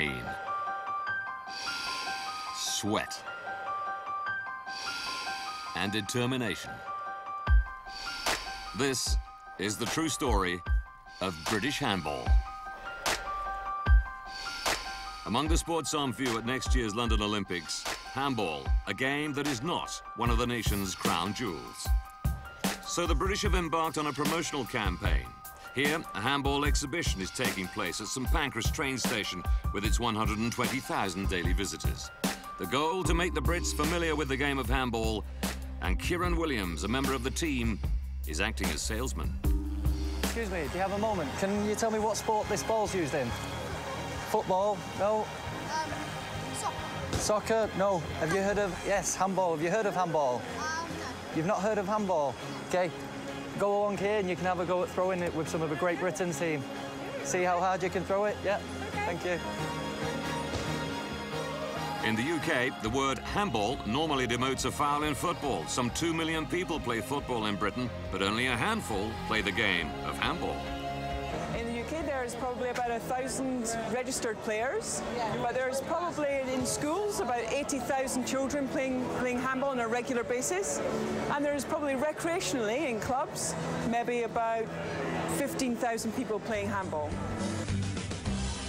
pain, sweat, and determination. This is the true story of British handball. Among the sports on view at next year's London Olympics, handball, a game that is not one of the nation's crown jewels. So the British have embarked on a promotional campaign. Here, a handball exhibition is taking place at St Pancras train station with its 120,000 daily visitors. The goal to make the Brits familiar with the game of handball, and Ciaran Williams, a member of the team, is acting as salesman. Excuse me, do you have a moment? Can you tell me what sport this ball's used in? Football? No. Um, soccer. Soccer? No. Have you heard of, yes, handball. Have you heard of handball? Um, no. You've not heard of handball? Okay. Go along here and you can have a go at throwing it with some of the Great Britain team. See how hard you can throw it? Yeah. Thank you. In the UK, the word handball normally denotes a foul in football. Some two million people play football in Britain, but only a handful play the game of handball. In the UK, there's probably about a thousand registered players, but there's probably in schools about 80,000 children playing playing handball on a regular basis, and there's probably recreationally in clubs maybe about 15,000 people playing handball.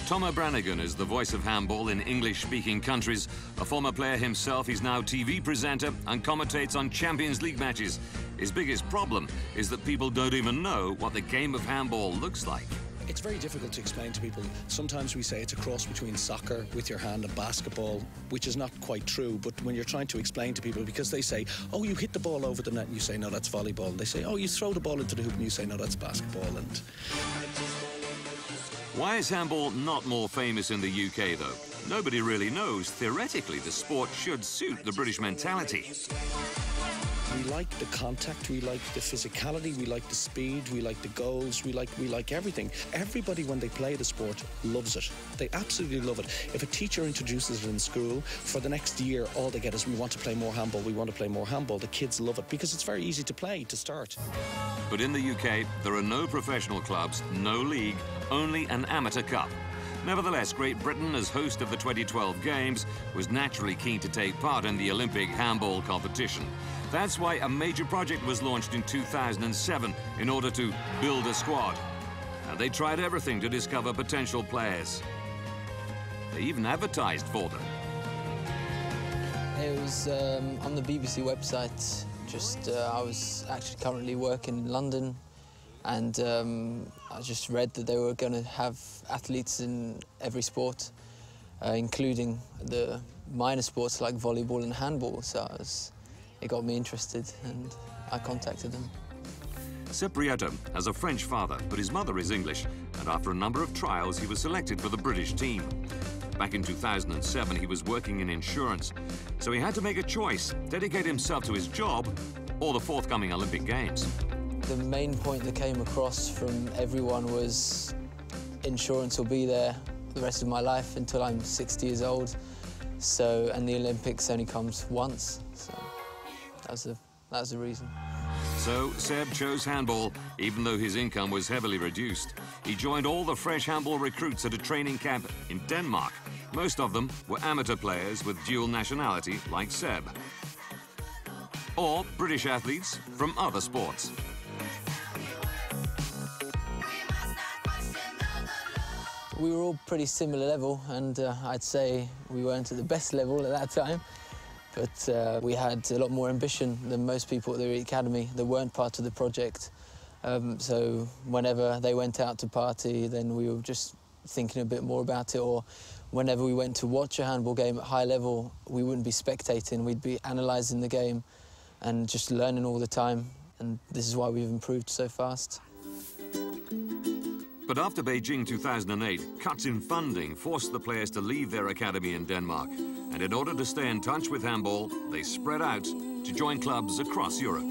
Tom O'Brannagain is the voice of handball in English-speaking countries. A former player himself, he's now TV presenter and commentates on Champions League matches. His biggest problem is that people don't even know what the game of handball looks like. Very difficult to explain to people. Sometimes we say it's a cross between soccer with your hand and basketball, which is not quite true. But when you're trying to explain to people, because they say, oh, you hit the ball over the net, and you say, no, that's volleyball. They say, oh, you throw the ball into the hoop, and you say, no, that's basketball. And Why is handball not more famous in the UK, though? Nobody really knows. Theoretically, the sport should suit the British mentality. We like the contact, we like the physicality, we like the speed, we like the goals, we like we like everything. Everybody when they play the sport loves it. They absolutely love it. If a teacher introduces it in school, for the next year all they get is we want to play more handball, we want to play more handball. The kids love it because it's very easy to play to start. But in the UK, there are no professional clubs, no league, only an amateur cup. Nevertheless, Great Britain, as host of the 2012 Games, was naturally keen to take part in the Olympic handball competition. That's why a major project was launched in 2007 in order to build a squad. And they tried everything to discover potential players. They even advertised for them. It was um, on the BBC website. Just uh, I was actually currently working in London, and um, I just read that they were going to have athletes in every sport, uh, including the minor sports like volleyball and handball. So was, it got me interested, and I contacted them. Seb Prieto has a French father, but his mother is English, and after a number of trials, he was selected for the British team. Back in 2007, he was working in insurance, so he had to make a choice dedicate himself to his job or the forthcoming Olympic Games. The main point that came across from everyone was insurance will be there the rest of my life until I'm 60 years old. So, and the Olympics only comes once. So that was the, that was the reason. So Seb chose handball, even though his income was heavily reduced. He joined all the fresh handball recruits at a training camp in Denmark. Most of them were amateur players with dual nationality, like Seb. Or British athletes from other sports. We were all pretty similar level, and uh, I'd say we weren't at the best level at that time. But uh, we had a lot more ambition than most people at the academy that weren't part of the project. Um, so whenever they went out to party, then we were just thinking a bit more about it. Or whenever we went to watch a handball game at high level, we wouldn't be spectating, we'd be analysing the game and just learning all the time. And this is why we've improved so fast. But after Beijing 2008, cuts in funding forced the players to leave their academy in Denmark. And in order to stay in touch with handball, they spread out to join clubs across Europe.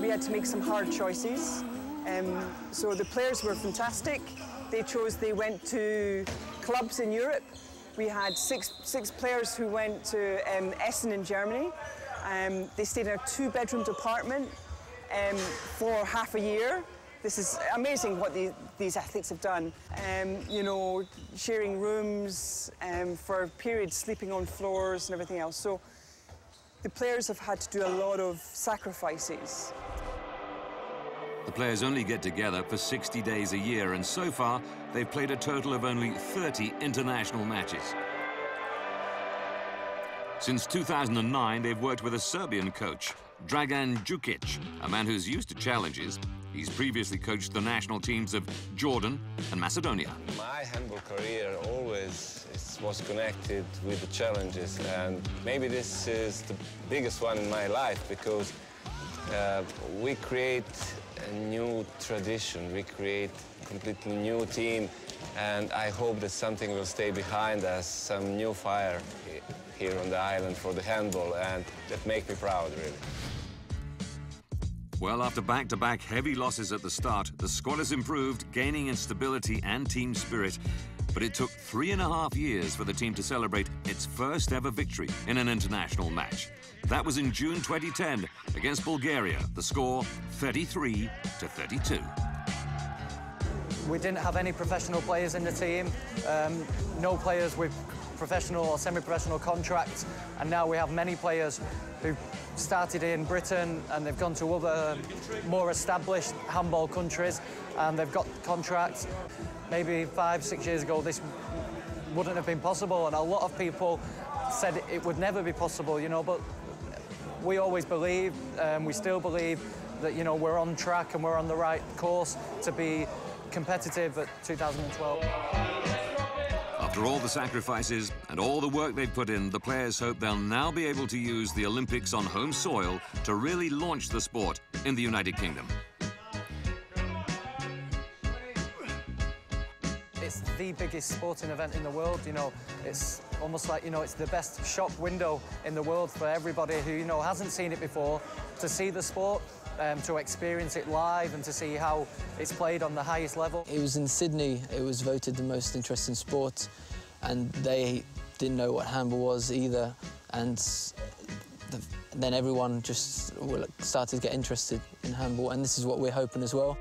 We had to make some hard choices. Um, so the players were fantastic. They chose, they went to clubs in Europe. We had six, six players who went to um, Essen in Germany. Um, they stayed in a two-bedroom apartment. um, for half a year. This is amazing what the, these athletes have done. Um, you know, sharing rooms um, for periods, sleeping on floors and everything else. So the players have had to do a lot of sacrifices. The players only get together for 60 days a year, and so far, they've played a total of only 30 international matches. Since 2009, they've worked with a Serbian coach, Dragan Djukic, a man who's used to challenges. He's previously coached the national teams of Jordan and Macedonia. My handball career always was connected with the challenges, and maybe this is the biggest one in my life because uh, we create a new tradition, we create a completely new team, and I hope that something will stay behind us, some new fire here on the island for the handball, and that make me proud, really. Well, after back-to-back -back heavy losses at the start, the squad has improved, gaining in stability and team spirit. But it took three and a half years for the team to celebrate its first ever victory in an international match. That was in June 2010 against Bulgaria. The score 33 to 32. We didn't have any professional players in the team, um, no players with professional or semi-professional contracts, and now we have many players who started in Britain and they've gone to other more established handball countries and they've got contracts. Maybe five, six years ago, this wouldn't have been possible, and a lot of people said it would never be possible, you know, but we always believe, um, we still believe that, you know, we're on track and we're on the right course to be competitive at 2012. After all the sacrifices and all the work they've put in, the players hope they'll now be able to use the Olympics on home soil to really launch the sport in the United Kingdom. It's the biggest sporting event in the world, you know. It's almost like, you know, it's the best shop window in the world for everybody who, you know, hasn't seen it before to see the sport um, to experience it live and to see how it's played on the highest level. It was in Sydney. It was voted the most interesting sport, and they didn't know what handball was either. And the, then everyone just started to get interested in handball, and this is what we're hoping as well.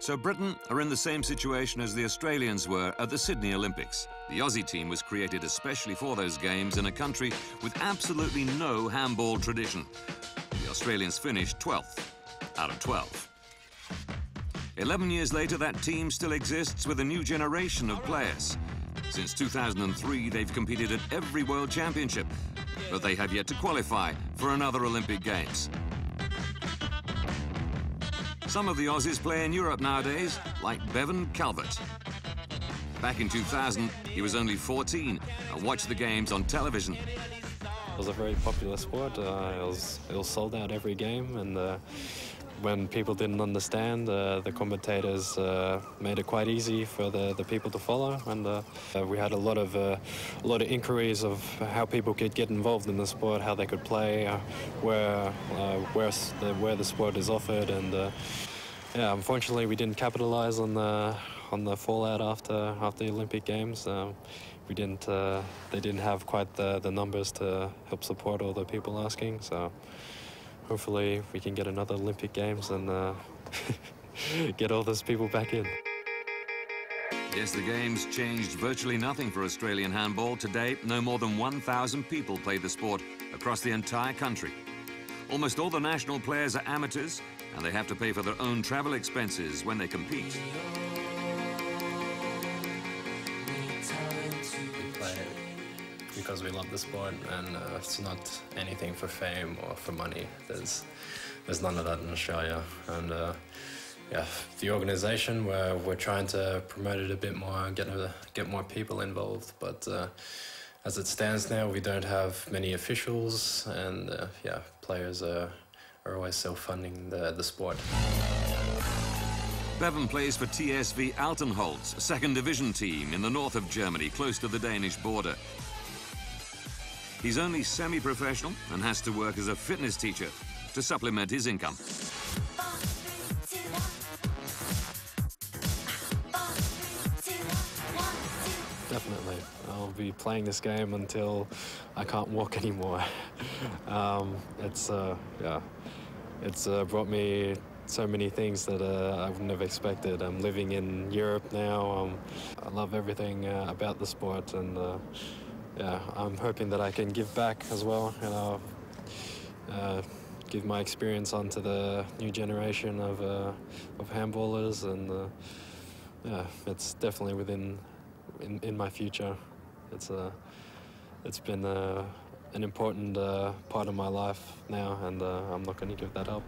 So Britain are in the same situation as the Australians were at the Sydney Olympics. The Aussie team was created especially for those games in a country with absolutely no handball tradition. The Australians finished 12th out of 12. 11 years later, that team still exists with a new generation of players. Since 2003, they've competed at every World Championship, but they have yet to qualify for another Olympic Games. Some of the Aussies play in Europe nowadays, like Bevan Calvert. Back in 2000, he was only 14 and watched the games on television. It was a very popular sport. Uh, it, was, it was sold out every game, and uh, when people didn't understand, uh, the commentators uh, made it quite easy for the, the people to follow, and uh, we had a lot of uh, a lot of inquiries of how people could get involved in the sport, how they could play, uh, where uh, where the, where the sport is offered, and yeah, unfortunately we didn't capitalize on the on the fallout after after the Olympic Games. Um, we didn't they didn't have quite the, the numbers to help support all the people asking, so hopefully we can get another Olympic Games and uh, get all those people back in. Yes, the Games changed virtually nothing for Australian handball. Today, no more than 1,000 people play the sport across the entire country. Almost all the national players are amateurs, and they have to pay for their own travel expenses when they compete. Because we love the sport and uh, it's not anything for fame or for money. There's there's none of that in Australia and uh, yeah, the organisation where we're trying to promote it a bit more, get a, get more people involved, but. Uh, as it stands now, we don't have many officials, and uh, yeah, players are, are always self-funding the, the sport. Bevan plays for TSV Altenholz, a second division team in the north of Germany, close to the Danish border. He's only semi-professional and has to work as a fitness teacher to supplement his income. Definitely. I'll be playing this game until I can't walk anymore. um, it's, uh, yeah, it's uh, brought me so many things that uh, I wouldn't have expected. I'm living in Europe now. Um, I love everything uh, about the sport, and uh, yeah, I'm hoping that I can give back as well. You know, uh, give my experience onto the new generation of uh, of handballers, and uh, yeah, it's definitely within in, in my future. It's a it's been a, an important part of my life now, and I'm not going to give that up.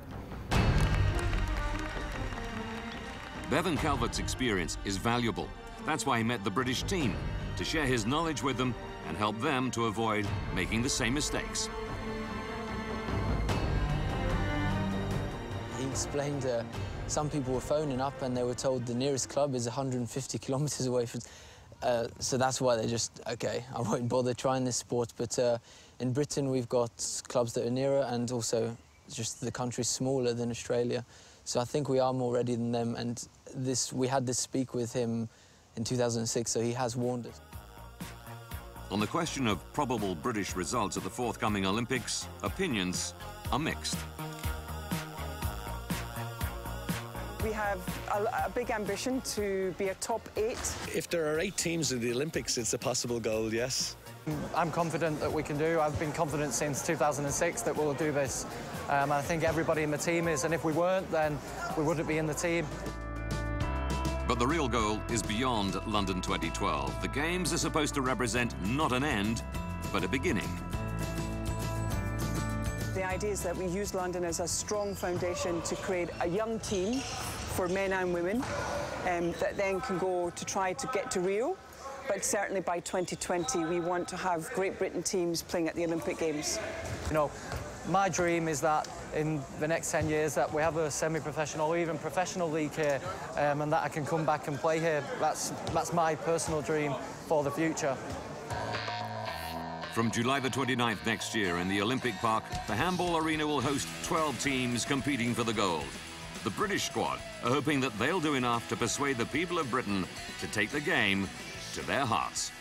Bevan Calvert's experience is valuable. That's why he met the British team, to share his knowledge with them and help them to avoid making the same mistakes. He explained uh, some people were phoning up and they were told the nearest club is 150 kilometres away. From, uh, so that's why they just, OK, I won't bother trying this sport. But uh, in Britain, we've got clubs that are nearer and also just the country's smaller than Australia. So I think we are more ready than them. And this, we had this speak with him in 2006, so he has warned us. On the question of probable British results at the forthcoming Olympics, opinions are mixed. We have a, a, big ambition to be a top eight. If there are eight teams in the Olympics, it's a possible goal, yes. I'm confident that we can do. I've been confident since 2006 that we'll do this. Um, I think everybody in the team is, and if we weren't, then we wouldn't be in the team. But the real goal is beyond London 2012. The Games are supposed to represent not an end, but a beginning. The idea is that we use London as a strong foundation to create a young team for men and women um, that then can go to try to get to Rio. But certainly by 2020, we want to have Great Britain teams playing at the Olympic Games. You know, my dream is that in the next 10 years that we have a semi-professional or even professional league here um, and that I can come back and play here. That's, that's my personal dream for the future. From July the 29th next year in the Olympic Park, the Handball Arena will host 12 teams competing for the gold. The British squad are hoping that they'll do enough to persuade the people of Britain to take the game to their hearts.